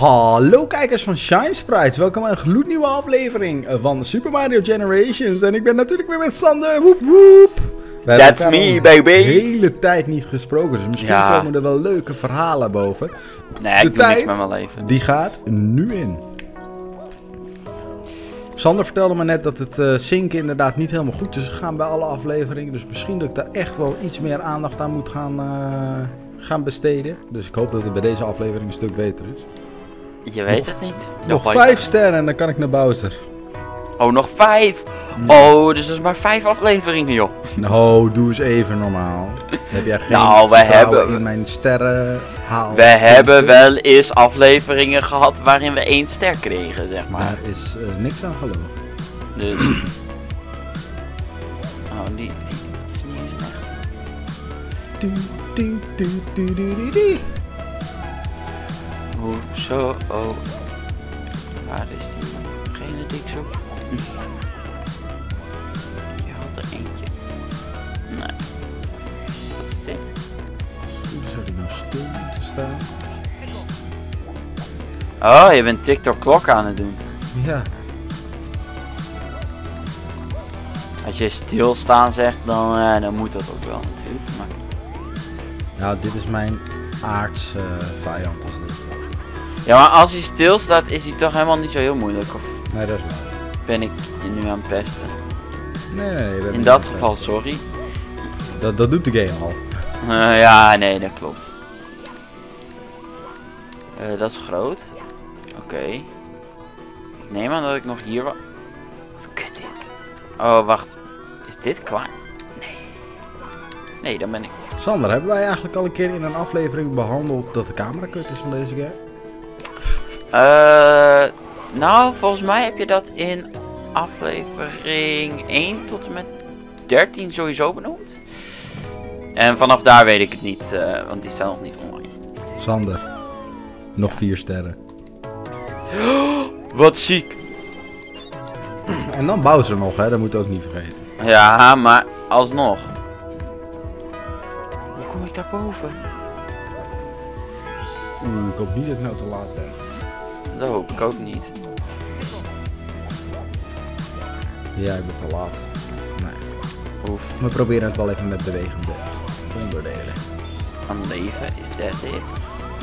Hallo kijkers van Shine Sprites, welkom bij een gloednieuwe aflevering van Super Mario Generations. En ik ben natuurlijk weer met Sander, woep woep. We That's me, baby. de hele tijd niet gesproken, dus misschien Ja. komen er wel leuke verhalen boven. Nee, De ik doe tijd. niks met mijn leven. Die gaat nu in. Sander vertelde me net dat het eh zinken inderdaad niet helemaal goed is gegaan bij alle afleveringen. Dus misschien dat ik daar echt wel iets meer aandacht aan moet gaan, eh, gaan besteden. Dus ik hoop dat het bij deze aflevering een stuk beter is. Je weet het niet. Nog vijf sterren en dan kan ik naar Bowser. Oh, nog vijf. Oh, dus dat is maar vijf afleveringen, joh. Nou, doe eens even normaal. Heb jij geen Nou, we hebben- in mijn sterren haal? We hebben wel eens afleveringen gehad waarin we één ster kregen, zeg maar. Daar is eh, niks aan gelogen. Dus... Oh, die, die, dat is niet eens een Hoezo? Oh. Waar is diegene die ik zoek? Je had er eentje. Nee. Wat is dit? Zou die nou stil moeten staan? Oh, je bent TikTok klok aan het doen. Ja. Als je stilstaan zegt, dan, eh, dan moet dat ook wel natuurlijk. Maar... Ja, dit is mijn aards eh, vijand. Ja, maar als hij stilstaat, is hij toch helemaal niet zo heel moeilijk? Of Nee, dat is waar. ben ik je nu aan het pesten? Nee, nee, nee. In dat geval, sorry. Dat, dat doet de game al. Eh, ja, nee, dat klopt. Eh, dat is groot. Oké. Ik neem aan dat ik nog hier wat... Wat kut dit. Oh, wacht. Is dit klein? Nee. Nee, dan ben ik... Sander, hebben wij eigenlijk al een keer in een aflevering behandeld dat de camera kut is van deze game? Eh, nou, volgens mij heb je dat in aflevering 1 tot en met 13 sowieso benoemd. En vanaf daar weet ik het niet, eh, want die staan nog niet online. Sander, nog vier sterren. Wat ziek. En dan Bowser nog, hè? Dat moet je ook niet vergeten. Ja, maar alsnog. Hoe kom ik daar boven? Oeh, ik hoop niet dat ik nou te laat ben. Dat hoop ik ook niet. Ja, ik ben te laat. Nee. Oef, We proberen het wel even met bewegende onderdelen. aan leven, is that it?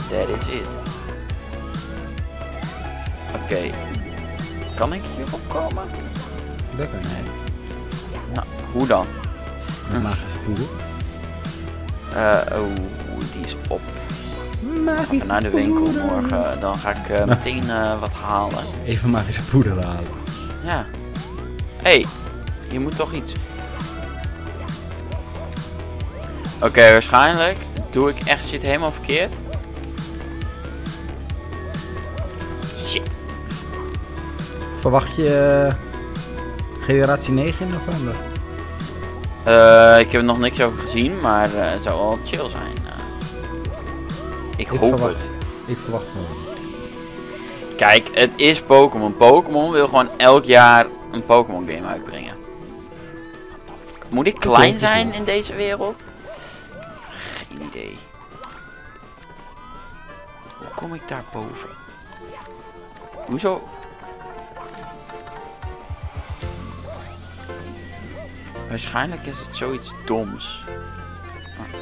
That is it. Oké. Kan ik hierop komen? Dat kan jij. Nou, hoe dan? Met magische poeder. Eh, oh, die is op. Even naar de winkel morgen. Dan ga ik eh, meteen eh, wat halen. Even magische poeder halen. Ja. Hé, hey, je moet toch iets. Oké, waarschijnlijk doe ik echt shit helemaal verkeerd. Shit. Verwacht je eh, generatie 9 in november? Ik heb er nog niks over gezien, maar het zou wel chill zijn. Ik, Ik hoop verwacht- het. Ik verwacht van wel. Kijk, het is Pokémon. Pokémon wil gewoon elk jaar een Pokémon game uitbrengen. Moet ik klein zijn in deze wereld? Geen idee. Hoe kom ik daar boven? Hoezo? Waarschijnlijk is het zoiets doms. Ah.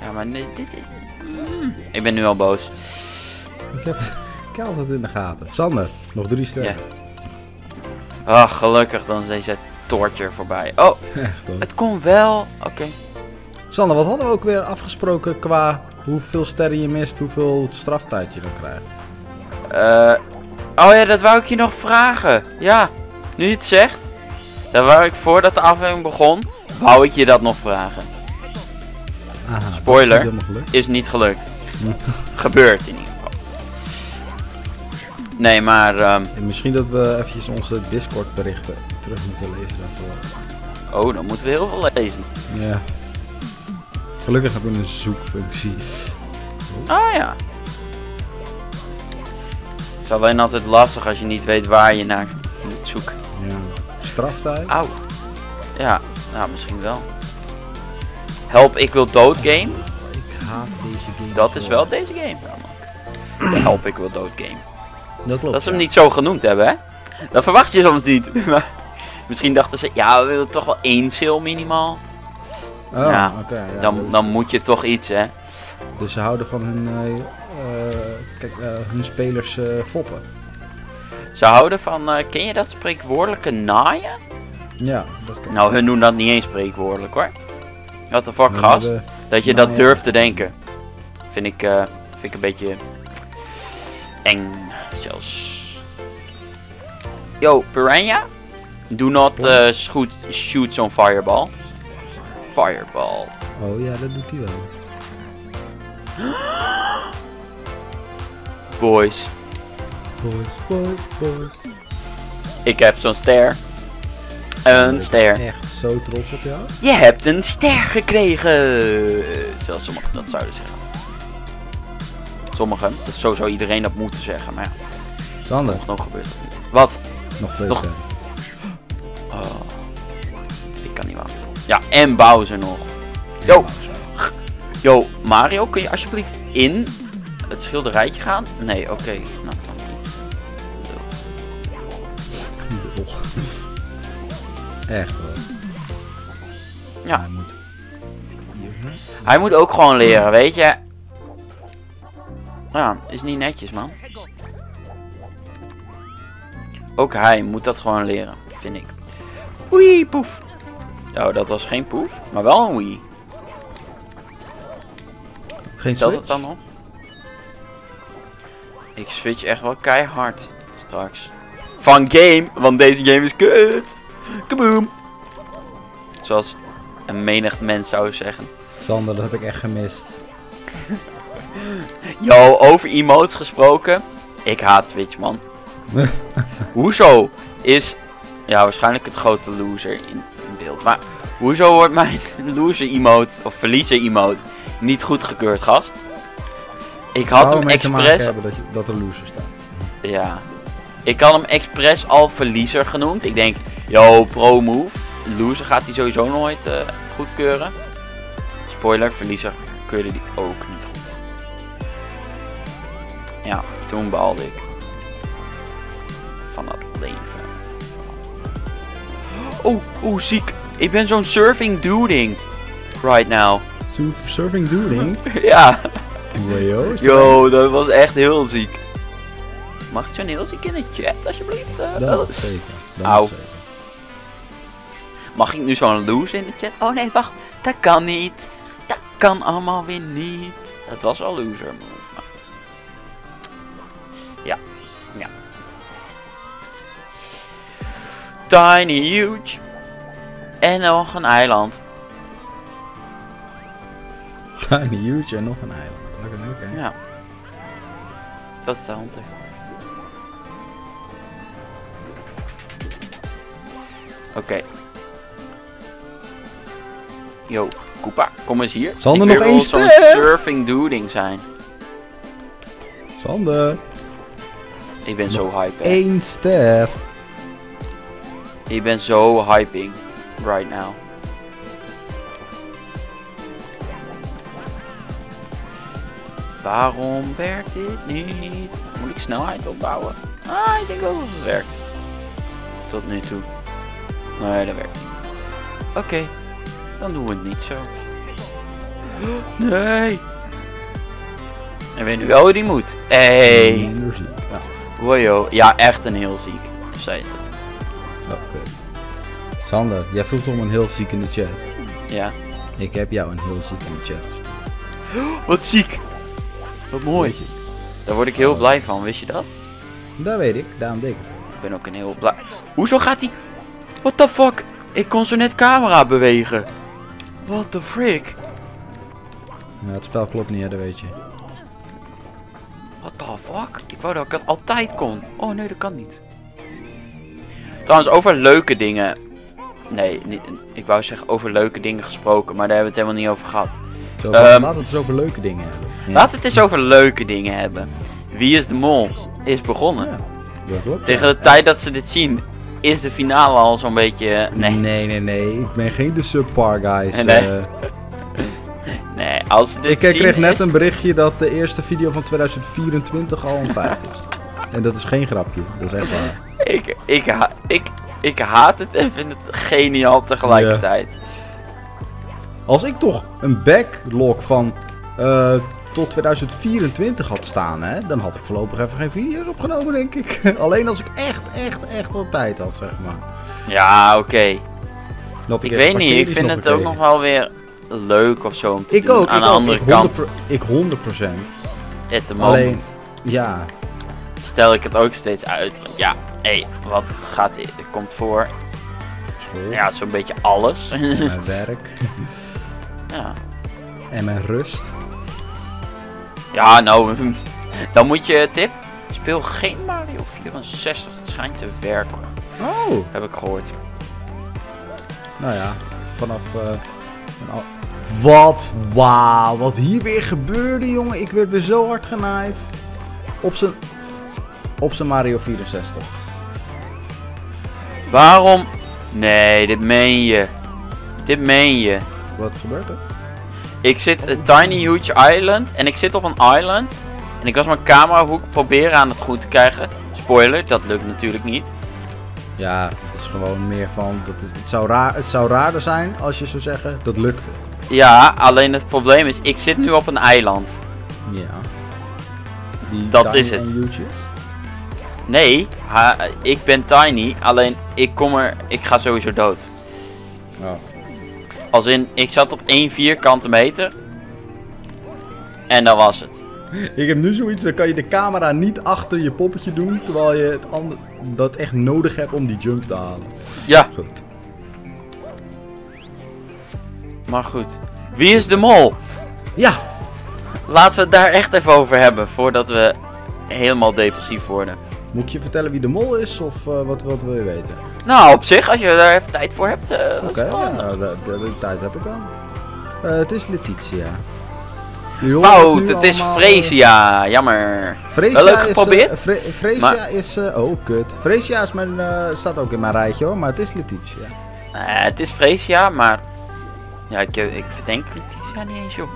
Ja, maar nee, dit is... Mm. Ik ben nu al boos. Ik heb ik het in de gaten. Sander, nog drie sterren. Ah, gelukkig dan is deze torture voorbij. Oh, Echt hoor. het kon wel. Oké. Sander, wat hadden we ook weer afgesproken qua hoeveel sterren je mist, hoeveel straftijd je dan krijgt? Eh, oh ja, dat wou ik je nog vragen. Ja, nu je het zegt. Dat wou ik voordat de aflevering begon, wou ik je dat nog vragen. Aha, is Spoiler. niet. Is niet gelukt. Gebeurt in ieder geval. Nee, maar... ehm, En misschien dat we eventjes onze Discord berichten terug moeten lezen daarvoor. oh, dan moeten we heel veel lezen. Ja. Gelukkig heb je een zoekfunctie. Ah ja. Het is alleen altijd lastig als je niet weet waar je naar moet zoeken. Ja. Straftijd? Auw. Ja, nou misschien wel. Help, ik wil dood game. Ik haat deze game. Dat is wel deze game namelijk. De Help Ik Wil Dood game. Dat klopt. Dat ze hem ja. niet zo genoemd hebben, hè? Dat verwacht je soms niet. Maar Misschien dachten ze, ja, we willen toch wel één sale minimaal. Oh, Ja, oké. ja, dan, dus, dan moet je toch iets, hè? dus ze houden van hun, eh, eh, kijk, eh, hun spelers foppen. Ze houden van, ken je dat spreekwoordelijke naaien? Ja, dat kan. Nou, hun doen dat niet eens spreekwoordelijk, hoor. What the fuck, gast? hebben- Dat je Nou, dat ja. durft te denken. Vind ik, eh, vind ik een beetje eng zelfs. Yo, Piranha? Do not eh, shoot, shoot zo'n fireball. Fireball. Oh ja, dat doet hij wel. Boys, Boys, boys, boys. ik heb zo'n ster. Een ster. Echt zo trots op jou. Je hebt een ster gekregen. Zoals sommigen dat zouden zeggen. Sommigen, dat is sowieso iedereen dat moeten zeggen, maar ja, Sander, nog gebeurt dat niet. Wat? nog twee Nog- sterren. Oh, ik kan niet wachten. Ja, en Bowser nog. Yo, yo, Mario, kun je alsjeblieft in het schilderijtje gaan? Nee, oké, Echt hoor. Ja. Hij moet... Hij moet ook gewoon leren, weet je. Ja, is niet netjes, man. Ook hij moet dat gewoon leren, vind ik. Oei, poef. Oh, dat was geen poef, maar wel een oei. Geen Telt het dan nog? Ik switch echt wel keihard straks. Van game, want deze game is kut. Kaboom. Zoals een menig mens zou zeggen. Sander, dat heb ik echt gemist. Yo, over emotes gesproken. Ik haat Twitch, man. Hoezo is... Ja, waarschijnlijk het grote loser in, in beeld. Maar hoezo wordt mijn loser emote, of verliezer emote, niet goedgekeurd, gast? Ik had hem expres... hebben dat, je, dat er loser staat. Ja. Ik had hem expres al verliezer genoemd. Ik denk, yo, pro move. Loser gaat hij sowieso nooit eh, goedkeuren. Spoiler, verliezer keurde die ook niet goed. Ja, toen baalde ik. Van het leven. Oh, oh, ziek. Ik ben zo'n surfing duding. Right now. Surf- Surfing doing? ja. Yo, dat was echt heel ziek. Mag ik zo'n heel in de chat, alsjeblieft? eh? Dat zeker. Dat zeker. Mag ik nu zo'n loose in de chat? Oh nee, wacht. Dat kan niet. Dat kan allemaal weer niet. Het was al loser move. Maar... Ja. Ja. Tiny huge. En nog een eiland. Tiny huge en nog een eiland. Oké, oké. Ja. Dat is de hunter. Oké. Yo, Koopa, kom eens hier. Er Ik nog één ster? surfing duding zijn. Sander, Ik ben zo hype. één ster. Ik ben zo hyping. Right now. Waarom werkt dit niet? Moet ik snelheid opbouwen? Ah, ik denk wel dat het werkt. Tot nu toe. Nee, dat werkt niet. Oké, dan doen we het niet zo. Nee. En weet nu wel hoe die moet. Hey. Minder ziek. Ja, Wojo. Ja, echt een heel ziek. Zei het. oh, kut. Sander, jij vroeg om een heel ziek in de chat. Ja. Ik heb jou een heel ziek in de chat. Wat ziek. Wat mooi. Je? Daar word ik heel blij van, wist je dat? Dat weet ik, daarom deed ik. Ik ben ook een heel blij. Hoezo gaat hij? What the fuck? Ik kon zo net camera bewegen. What the frick? Ja, het spel klopt niet, hè, dat weet je. What the fuck? Ik wou dat ik het altijd kon. Oh nee, dat kan niet. Trouwens, over leuke dingen. Nee, niet, ik wou zeggen over leuke dingen gesproken, maar daar hebben we het helemaal niet over gehad. Zo, Ehm, laten we het eens over leuke dingen hebben. Ja. Laten we het eens over leuke dingen hebben. Wie is de mol? Is begonnen. Ja, dat klopt. Tegen de tijd dat ze dit zien, is de finale al zo'n beetje. Nee, Nee, nee, nee. Ik ben geen de subpar guys. Nee. eh. nee, Als dit Ik eh, zien kreeg net is- een berichtje dat de eerste video van 2024 al een feit is. En dat is geen grapje, dat is echt waar. Ik, ik, ha- ik, ik haat het en vind het geniaal tegelijkertijd. Als ik toch een backlog van eh, tot 2024 had staan, hè, dan had ik voorlopig even geen video's opgenomen, denk ik. Alleen als ik echt, echt, echt wel tijd had, zeg maar. Ja, oké. Ik weet niet, ik vind het ook nog wel weer leuk of zo om te Ik doen. ook, Aan ik de ook. andere ik kant, 100%, ik 100%. at the Alleen- moment, Ja, stel ik het ook steeds uit. Want ja, hé, wat gaat er komt voor? school, Ja, zo'n beetje alles. mijn werk ja. en mijn rust. Ja, nou, dan moet je, tip, speel geen Mario 64. Het schijnt te werken, Oh, heb ik gehoord. nou ja, vanaf... eh, wat, wauw, wat hier weer gebeurde, jongen. Ik werd weer zo hard genaaid. Op zijn... Op zijn Mario 64. Waarom? Nee, dit meen je. Dit meen je. Wat gebeurt er? Ik zit een Tiny Huge Island en ik zit op een island. En ik was mijn camerahoek proberen aan het goed te krijgen. Spoiler, dat lukt natuurlijk niet. Ja, het is gewoon meer van... Dat is, het, zou raar, het zou raarder zijn als je zou zeggen, dat lukte. Ja, alleen het probleem is, ik zit nu op een eiland. Ja. Die Dat is het. Nee, ha- ik ben Tiny, alleen ik kom er, ik ga sowieso dood. Oh. Als in, ik zat op één vierkante meter. En dat was het. Ik heb nu zoiets, dan kan je de camera niet achter je poppetje doen, terwijl je het dat echt nodig hebt om die jump te halen. Ja, Goed. maar goed. Wie is de mol? Ja, Laten we het daar echt even over hebben, voordat we helemaal depressief worden. Moet ik je vertellen wie de mol is of eh, wat, wat wil je weten? Nou, op zich, als je daar even tijd voor hebt, dat is Oké, wel ja, de, de, de tijd heb ik al. Eh, het is Letitia. Fout, het is Freesia, jammer. Freesia leuk is, geprobeerd, Fre- Freesia maar- is... eh, oh, kut. Freesia is mijn, staat ook in mijn rijtje hoor, maar het is Letitia. Het is Freesia, maar... Ja, ik, ik verdenk Letitia niet eens, joh.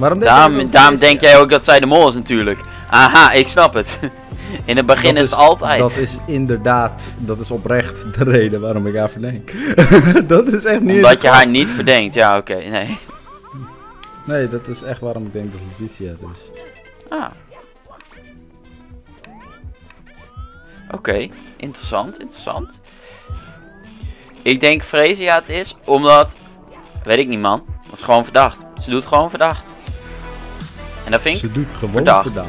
Waarom denk je Daarom, denk jij ook dat zij de mol is natuurlijk. Aha, ik snap het. In het begin is het altijd. Dat is inderdaad, dat is oprecht de reden waarom ik haar verdenk. dat is echt niet... Omdat je haar niet verdenkt. Ja, oké, nee. Nee, dat is echt waarom ik denk dat Letitia het is. Ah. Oké, interessant, interessant. Ik denk Freesia het is, omdat... Weet ik niet, man. Dat is gewoon verdacht. Ze doet gewoon verdacht. En dat vind ik... Ze doet gewoon verdacht. verdacht.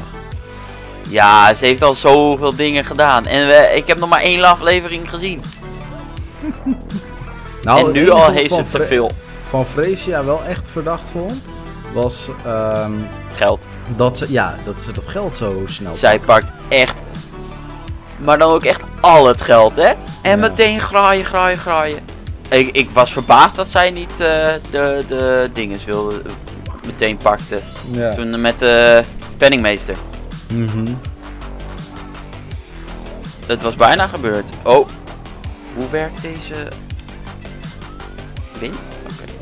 Ja, ze heeft al zoveel dingen gedaan. En we, ik heb nog maar één aflevering gezien. Nou, en het nu al heeft ze te veel Van Freesia wel echt verdacht vond, was ehm, geld. dat, ze, ja, dat ze dat geld zo snel Zij pakt echt... Maar dan ook echt al het geld, hè? En Ja. meteen graaien, graaien, graaien. Ik, ik was verbaasd dat zij niet eh, de, de dinges wilde... meteen pakte. Ja. Toen met de penningmeester. Mhm. Het was bijna gebeurd. Oh. Hoe werkt deze... Wind? Oké.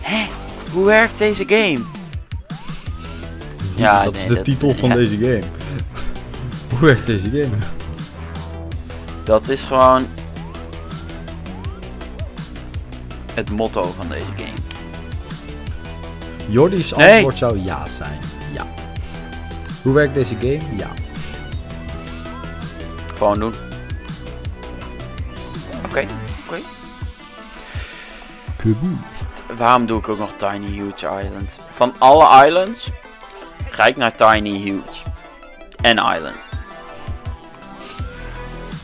Hè? Hoe werkt deze game? Ja, dat nee, is de dat- titel van ja. deze game. Hoe werkt deze game? Dat is gewoon... Het motto van deze game. Jordi's Nee. antwoord zou ja zijn. Ja. Hoe werkt deze game? Ja. Gewoon doen. Oké, oké. Kaboom. Waarom doe ik ook nog Tiny Huge Island? Van alle islands ga ik naar Tiny Huge. En Island.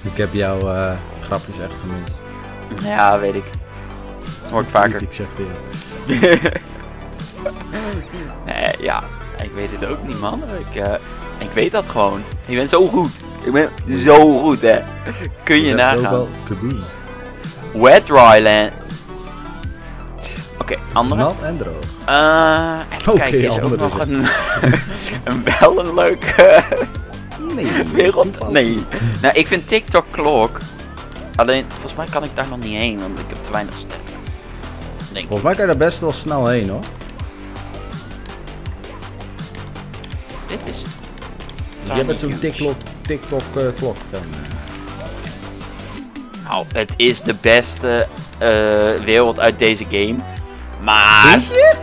Ik heb jouw eh, grapjes echt gemist. Ja, weet ik. Hoor ik vaker. Ik zeg nee, ja. Ik weet het ook niet, man. Ik, eh, ik weet dat gewoon. Je bent zo goed. Ik ben zo goed, hè. Kun je nagaan. kaboom. Wet Dry Land. Oké, andere. Nat en droog. Even kijken, is er ook nog een, een wel een leuke Nee. wereld? Nee. Nou, ik vind TikTok Clock Alleen, volgens mij kan ik daar nog niet heen, want ik heb te weinig sterren. Denk ik. Volgens mij kan je daar best wel snel heen hoor. Dit is... Jij bent zo'n TikTok, TikTok eh, klok eh. Nou, het is de beste eh, wereld uit deze game. Maar... Je?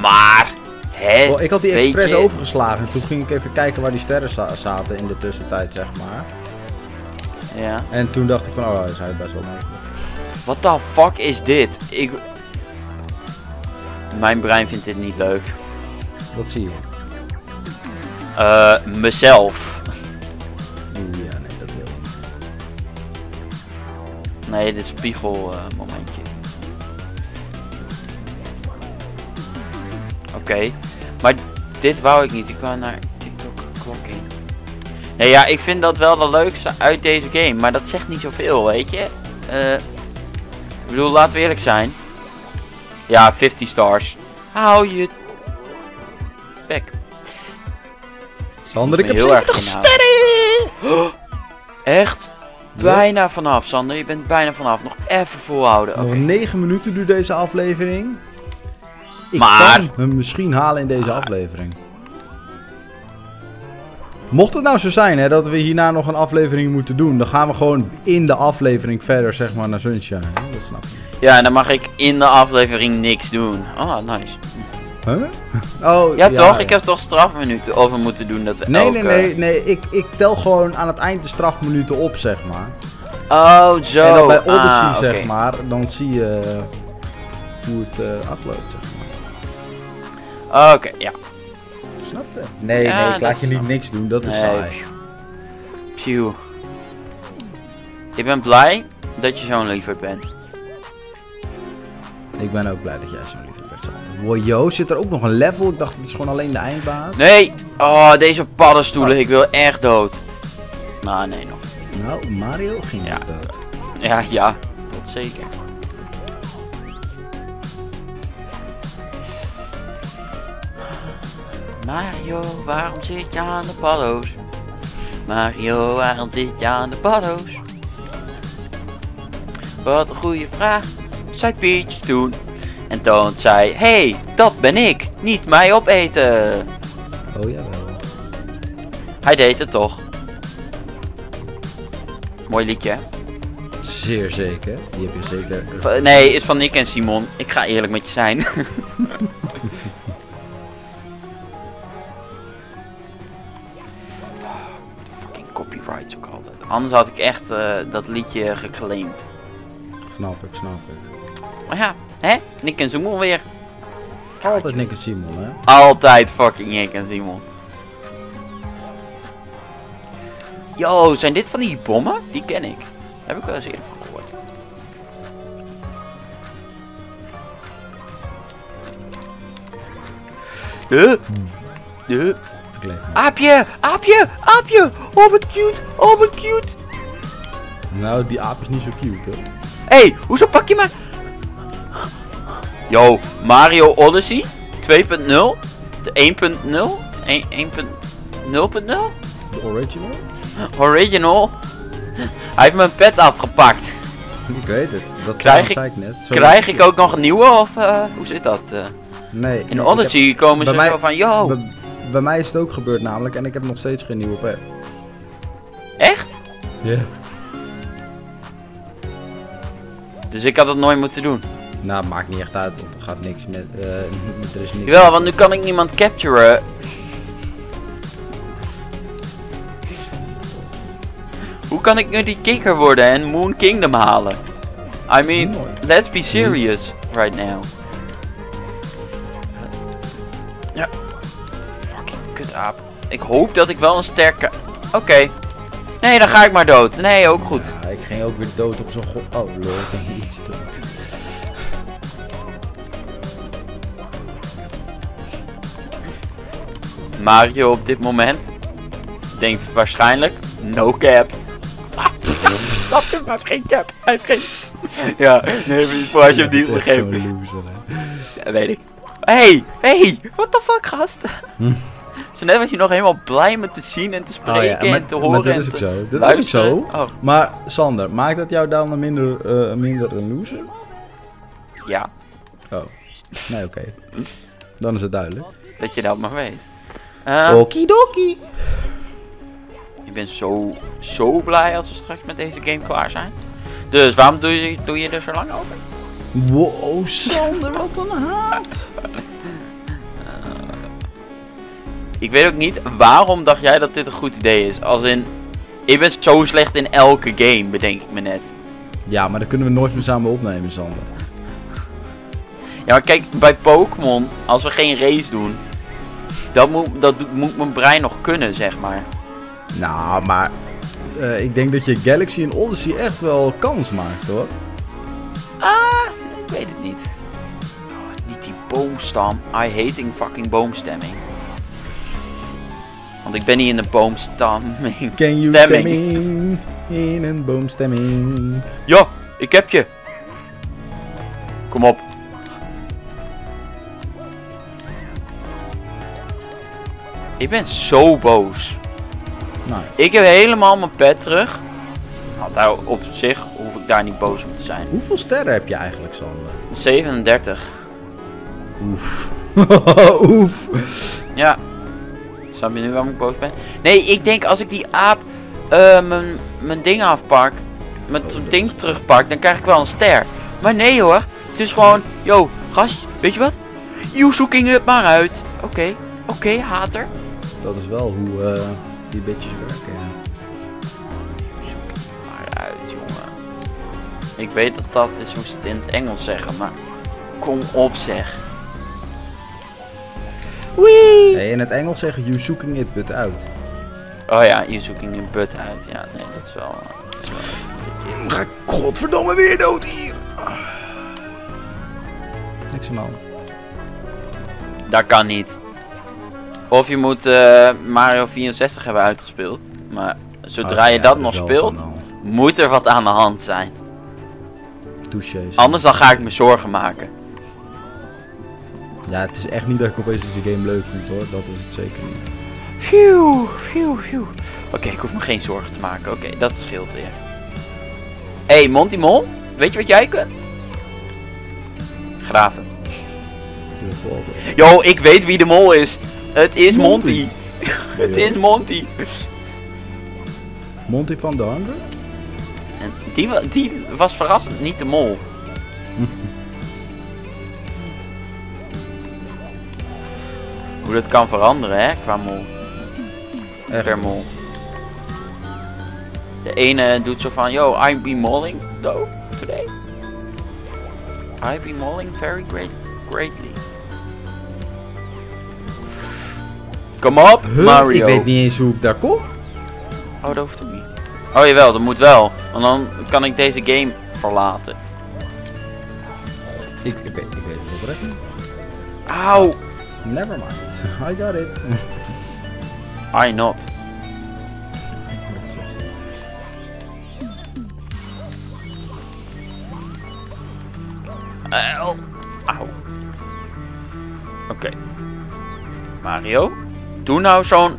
Maar... Hè? Oh, ik had die expres je- overgeslagen. En toen ging ik even kijken waar die sterren za- zaten in de tussentijd, zeg maar. Ja. En toen dacht ik van, oh, dat is hij best wel mogelijk. What the fuck is dit? Ik... Mijn brein vindt dit niet leuk. Wat zie je? Eh, mezelf. Ja, nee, dat wil je niet. Nee, dit spiegel eh, momentje. Oké. Maar dit wou ik niet. Ik wou naar TikTok klokking. Nee, ja, ik vind dat wel de leukste uit deze game. Maar dat zegt niet zoveel, weet je. Eh, ik bedoel, laten we eerlijk zijn. Ja, 50 stars. Hou je bek. Sander, ik heb heel erg 70 inhoud. sterren! Oh, echt? Bijna vanaf, Sander. Je bent bijna vanaf. Nog even volhouden. Oké. Nog 9 minuten duurt deze aflevering. Ik Maar- kan hem misschien halen in deze aflevering. Mocht het nou zo zijn hè, dat we hierna nog een aflevering moeten doen, dan gaan we gewoon in de aflevering verder zeg maar naar Sunshine. Dat snap je. Ja, en dan mag ik in de aflevering niks doen. Oh, nice. Huh? Oh, Ja, toch? ja. Ik heb toch strafminuten over moeten doen dat we Nee, elke... nee, nee, nee. Ik, ik tel gewoon aan het eind de strafminuten op, zeg maar. Oh, zo. en dan bij Odyssey, Ah, zeg maar, dan zie je hoe het eh, afloopt, zeg maar. Oké, ja. Snap je? Nee, Ja, nee, ik laat je niet snap niks doen, dat is saai. Phew. Ik ben blij dat je zo'n lieverd bent. Ik ben ook blij dat jij zo'n lieve bent. Wow, yo, zit er ook nog een level? Ik dacht, het is gewoon alleen de eindbaas. Nee! Oh, deze paddenstoelen. Ik wil echt dood. Nou, nee, nog. Nou, Mario ging Ja. dood. Ja, ja. Dat zeker. Mario, waarom zit je aan de paddo's? Mario, waarom zit je aan de paddo's? Wat een goede vraag, zei Peach toen. En Toon zei, hey, dat ben ik, niet mij opeten. Oh jawel. Hij deed het toch. Mooi liedje, hè? Zeer zeker. Die heb je zeker. Nee, is van Nick en Simon. Ik ga eerlijk met je zijn. Altijd. Anders had ik echt eh, dat liedje geclaimd. Snap ik, snap ik. Maar ja, hè? Nick en Simon weer. Altijd Nick en Simon, hè? Altijd fucking Nick en Simon. Yo, zijn dit van die bommen? Die ken ik. Daar heb ik wel eens eerder van gehoord. Leef niet. Aapje! Aapje! Aapje! Oh, wat cute! Oh, wat cute! Nou, die aap is niet zo cute, hoor. Hé, hey, hoezo pak je maar... Yo, Mario Odyssey 2.0? De 1.0? 1.0.0? De original? Original? Hij heeft mijn pet afgepakt. Ik weet het. Dat Krijg zei ik- net. Zo Krijg ik ook nog een nieuwe of eh, hoe zit dat? eh? Nee. in nee, ik Odyssey komen ze mij- zo van, yo, bij mij is het ook gebeurd namelijk en ik heb nog steeds geen nieuwe pet. echt? Ja. Dus ik had dat nooit moeten doen. Nou, maakt niet echt uit, want er gaat niks met. eh er is niks. Jawel, want nu kan ik niemand capturen. Hoe kan ik nu die kikker worden en Moon Kingdom halen? I mean, let's be serious right now. Ja. Fucking kutaap. Ik hoop dat ik wel een sterke... Oké. Nee, dan ga ik maar dood. Nee, ook goed. Ja, ik ging ook weer dood op zo'n god. Oh, lul, ik ben dood. Mario op dit moment denkt waarschijnlijk no cap. Snap je? Hij heeft geen cap. Hij heeft geen... Ja, nee, voor als je hem niet hè. Ja, weet ik. Hey, hey, what the fuck, gast? Zo net was je nog helemaal blij me te zien en te spreken Oh ja, maar, en te horen maar dat en is ook zo. Dat is ook luisteren. zo. Oh, Maar Sander, maakt dat jou dan een minder, eh, minder een loser? ja, Oh. Nee, oké. Dan is het duidelijk. dat je dat maar weet. Eh, Okidoki. Ik ben zo, zo blij als we straks met deze game klaar zijn. Dus waarom doe je, doe je er zo lang over? Wow, Sander, wat een haat. Ik weet ook niet, waarom dacht jij dat dit een goed idee is? Als in, ik ben zo slecht in elke game, bedenk ik me net. Ja, maar dan kunnen we nooit meer samen opnemen, Sander. Ja, maar kijk, bij Pokémon, als we geen race doen, dat moet, dat moet mijn brein nog kunnen, zeg maar. Nou, maar eh, ik denk dat je Galaxy en Odyssey echt wel kans maakt, hoor. Ah, ik weet het niet. Oh, niet die boomstam. I hating fucking boomstemming. Want ik ben niet in de boomstemming. Can you Stemming. stemming in een boomstemming? Ja, ik heb je. Kom op. Ik ben zo boos. Nice. Ik heb helemaal mijn pet terug. Nou, daar op zich hoef ik daar niet boos om te zijn. Hoeveel sterren heb je eigenlijk, Sander? 37. Oef. Oef. Ja. Snap je nu waarom ik boos ben? Nee, ik denk als ik die aap eh, mijn, mijn ding afpak, mijn Oh, ding terugpak, dan krijg ik wel een ster. Maar nee hoor, het is gewoon, yo, gast, weet je wat? You zoeking het maar uit. Oké, oké, hater. Dat is wel hoe eh, die bitches werken, ja. Zoek het maar uit, jongen. Ik weet dat dat is hoe ze het in het Engels zeggen, maar kom op zeg. Wee! Nee, in het Engels zeggen you zoeking it but out. Oh ja, you zoeking een but uit. Ja, nee, dat is wel... eh, dat is wel legit. Ga ik godverdomme weer dood hier. Niks aan de hand. Dat kan niet. Of je moet eh, Mario 64 hebben uitgespeeld. Maar zodra Oh, je ja, dat nog speelt, van, moet er wat aan de hand zijn. Touché. Anders dan ga ik me zorgen maken. Ja, het is echt niet dat ik opeens deze game leuk vind hoor. Dat is het zeker niet. Phew, phew, phew. Oké, ik hoef me geen zorgen te maken. Oké, dat scheelt weer. Hé, hey, Monty Mol, weet je wat jij kunt? Graven. Yo, ik weet wie de mol is. Het is Monty. Monty. Het is Monty. Monty van de 100? En die, wa- die was verrassend niet de mol. Hoe dat kan veranderen, hè, qua mol. Echt. Per mol. De ene doet zo van, yo, I be molling, though, today. I be molling very great, greatly. Kom op, Huh? Mario. Ik weet niet eens hoe ik daar kom. Oh, dat hoeft ook niet. Oh jawel, dat moet wel. Want dan kan ik deze game verlaten. Ik, ik, weet, ik weet het niet. Auw! Never mind. I got it. I not. Auw. Auw. Oké. Mario, doe nou zo'n...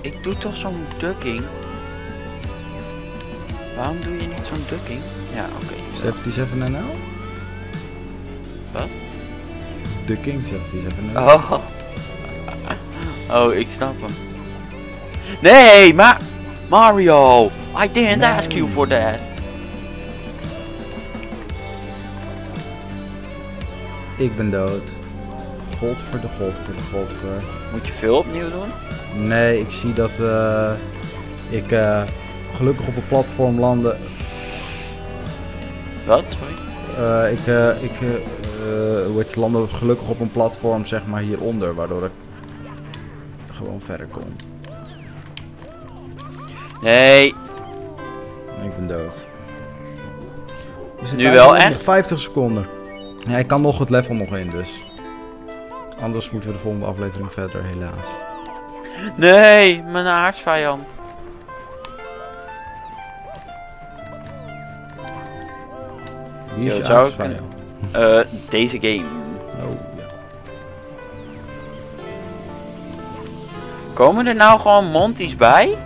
Ik doe toch zo'n ducking? Waarom doe je niet zo'n ducking? Ja, oké. 77 NL? Wat? De King 77 NL. Oh. Oh, ik snap hem. Nee, maar Mario, I didn't Nee. ask you for that. Ik ben dood. God voor de god voor de god voor. Moet je veel opnieuw doen? Nee, ik zie dat eh, ik eh, gelukkig op een platform landde. Wat? Sorry. Eh, ik eh, ik het, landde gelukkig op een platform zeg maar hieronder, waardoor ik gewoon verder kon. Nee. Ik ben dood. Is het Nu wel echt? Nog 50 seconden. Ja, ik kan nog het level nog in dus. Anders moeten we de volgende aflevering verder, helaas. Nee, mijn aardsvijand. Wie is je ik aardsvijand? Eh, deze game. Oh, ja. Komen er nou gewoon Monty's bij?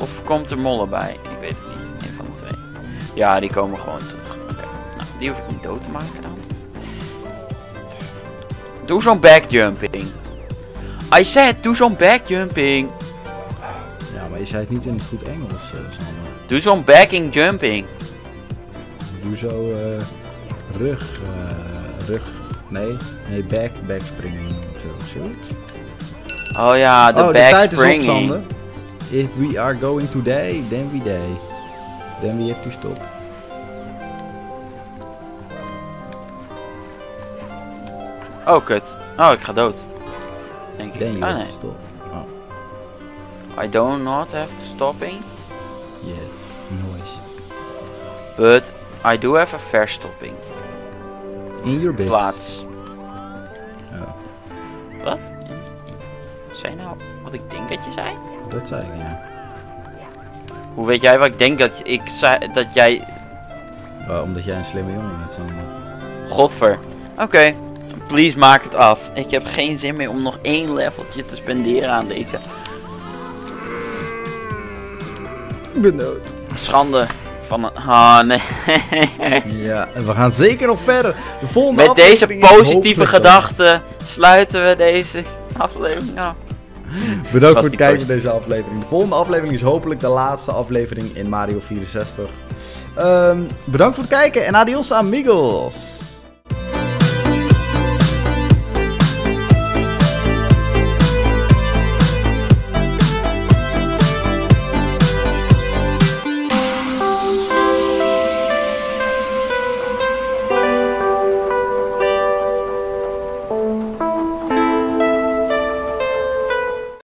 Of komt er Mollen bij? Ik weet het niet. Een van de twee. Ja, die komen gewoon terug. Oké. Nou, die hoef ik niet dood te maken dan. Doe zo'n backjumping. I said, doe zo'n backjumping. Ja, maar je zei het niet in het goed Engels, Sander. Doe zo'n backing jumping. Doe zo eh, rug, eh, rug, nee, nee, back, backspringen of zo, zoiets. Oh ja, de oh, tijd is op, backspringing. Sander. If we are going today, then we day. Then we have to stop. Oh, kut. Oh, ik ga dood. Denk Then ik. you Oh nee. stop. Oh, I do not have to stopping. yeah, noise. But I do have a verstopping. In your bits. Plaats. Wat? Zei je nou wat ik denk dat je zei? dat zei ik, ja. Hoe weet jij wat ik denk dat ik zei dat jij. Oh, omdat jij een slimme jongen bent, Sander. Godver. Oké. Please maak het af. Ik heb geen zin meer om nog één leveltje te spenderen aan deze Ik ben dood. schande van een. Ah nee. Ja, en we gaan zeker nog verder. De volgende Met deze positieve gedachten sluiten we deze aflevering af. Bedankt voor het kijken naar deze aflevering. De volgende aflevering is hopelijk de laatste aflevering in Mario 64. Ehm, bedankt voor het kijken en adios amigos.